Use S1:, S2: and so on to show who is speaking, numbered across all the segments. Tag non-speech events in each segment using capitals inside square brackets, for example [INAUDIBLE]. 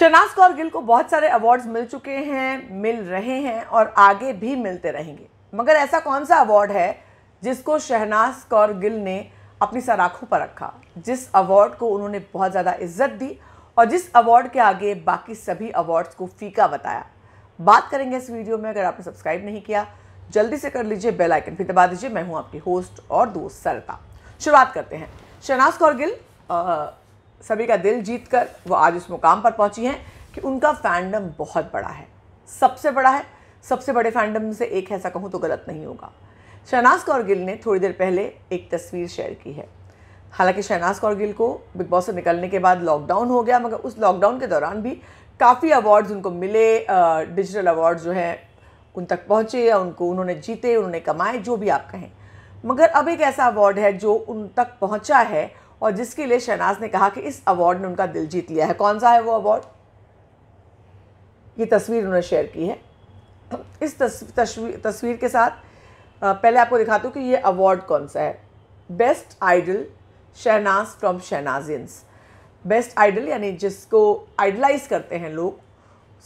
S1: शहनाज कौर गिल को बहुत सारे अवार्ड्स मिल चुके हैं, मिल रहे हैं और आगे भी मिलते रहेंगे। मगर ऐसा कौन सा अवार्ड है जिसको शहनाज कौर गिल ने अपनी सराखों पर रखा? जिस अवार्ड को उन्होंने बहुत ज़्यादा इज़्ज़त दी और जिस अवार्ड के आगे बाकी सभी अवार्ड्स को फीका बताया। बात करेंगे इस वीडियो में, अगर आपने सब्सक्राइब नहीं किया, जल्दी से कर लीजिए बेल आइकन भी दबा दीजिए। मैं हूँ आपकी होस्ट और दोस्त सरता शुरुआत करते हैं। शहनाज कौर गिल सभी का दिल जीत कर वो आज उस मुकाम पर पहुँची हैं कि उनका फैंडम बहुत बड़ा है। सबसे बड़ा है, सबसे बड़े फैंडम से एक ऐसा कहूँ तो गलत नहीं होगा। शहनाज कौर गिल ने थोड़ी देर पहले एक तस्वीर शेयर की है। हालाँकि शहनाज कौर गिल को बिग बॉस से निकलने के बाद लॉकडाउन हो गया, मगर उस लॉकडाउन के दौरान भी काफ़ी अवार्ड्स उनको मिले डिजिटल अवार्ड्स जो हैं, उन तक पहुँचे या उनको उन्होंने जीते, उन्होंने कमाए, जो भी आप कहें। मगर अब एक ऐसा अवार्ड है जो उन तक पहुँचा है और जिसके लिए शहनाज ने कहा कि इस अवार्ड ने उनका दिल जीत लिया है। कौन सा है वो अवार्ड? ये तस्वीर उन्होंने शेयर की है। इस तस्वीर तस्वीर के साथ पहले आपको दिखाती हूँ कि ये अवार्ड कौन सा है। Best idol Shehnaaz from Shehnaazians best idol यानी जिसको आइडलाइज करते हैं लोग,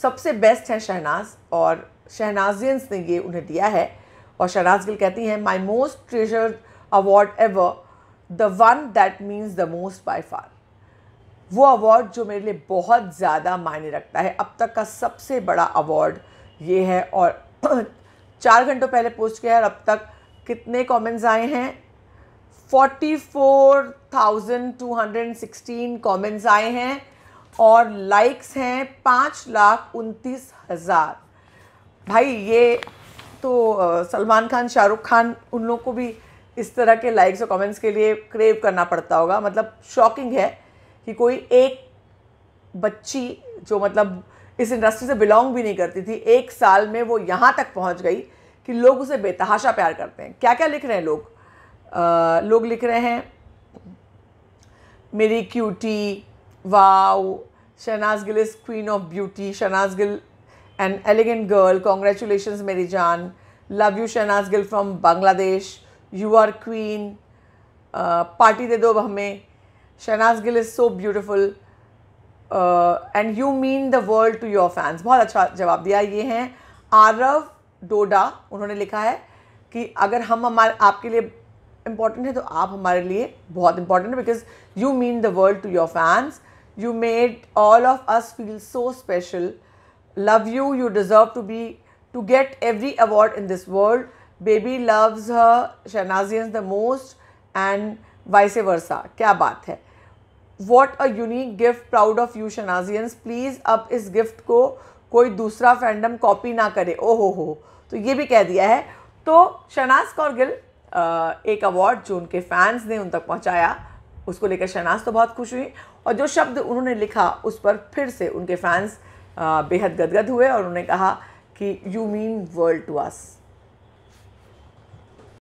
S1: सबसे बेस्ट हैं शहनाज और शहनाजियंस ने ये उन्हें दिया है। और शहनाज गिल कहती हैं my most treasured award ever the one that means the most by far वो अवार्ड जो मेरे लिए बहुत ज़्यादा मायने रखता है अब तक का सबसे बड़ा अवार्ड ये है और [CLEARS THROAT] चार घंटों पहले पोस्ट किया है और अब तक कितने कमेंट्स आए हैं? 44,216 कमेंट्स आए हैं और लाइक्स हैं पाँच लाख उनतीस हज़ार। भाई ये तो सलमान खान शाहरुख खान उन लोग को भी इस तरह के लाइक्स और कमेंट्स के लिए क्रेव करना पड़ता होगा। मतलब शॉकिंग है कि कोई एक बच्ची जो मतलब इस इंडस्ट्री से बिलोंग भी नहीं करती थी एक साल में वो यहाँ तक पहुँच गई कि लोग उसे बेतहाशा प्यार करते हैं। क्या क्या लिख रहे हैं लोग? आ, लोग लिख रहे हैं मेरी cutie wow Shehnaaz Gill is queen of beauty Shehnaaz Gill an elegant girl congratulation मेरी जान love you Shehnaaz Gill from Bangladesh you are queen party दे दो अब हमें Shehnaaz Gill is so beautiful and you mean the world to your fans बहुत अच्छा जवाब दिया ये हैं। आरव डोडा, उन्होंने लिखा है कि अगर हम हमारे, आपके लिए इंपॉर्टेंट है तो आप हमारे लिए बहुत इंपॉर्टेंट है because you mean the world to your fans you made all of us feel so special love you you deserve to be to get every award in this world baby loves her Shehnaazians the most and vice versa क्या बात है? What a unique gift proud of you Shehnaazians please अब इस gift को कोई दूसरा fandom copy ना करे। ओ हो। हो तो ये भी कह दिया है। तो शहनाज कौर गिल एक अवार्ड जो उनके फैंस ने उन तक पहुँचाया, उसको लेकर शहनाज तो बहुत खुश हुई। और जो शब्द उन्होंने लिखा, उस पर फिर से उनके फैंस बेहद गदगद हुए और उन्होंने कहा कि you mean world to us